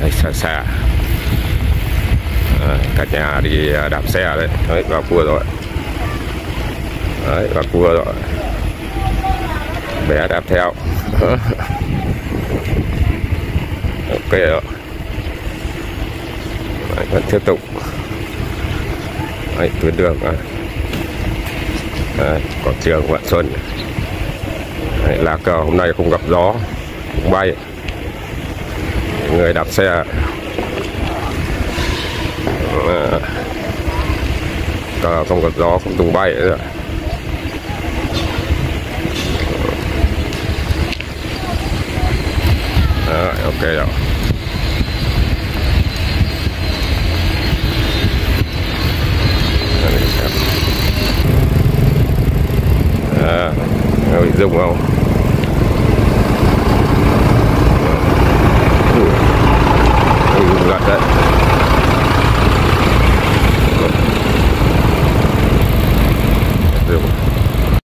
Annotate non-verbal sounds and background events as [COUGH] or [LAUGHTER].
Đấy, xa xa. Đấy, cả nhà đi à, đạp xe đấy. Đấy vào cua rồi. Đấy vào cua rồi. Bé đạp theo. [LAUGHS] Ok rồi. Đấy, vẫn tiếp tục. Đấy, tuyến đường à. đấy, quảng trường Vạn Xuân. Đấy, là cờ hôm nay không gặp gió không bay người đạp xe. À, không có gió không tung bay nữa à, ờ, ok rồi à, ờ, bị rung không?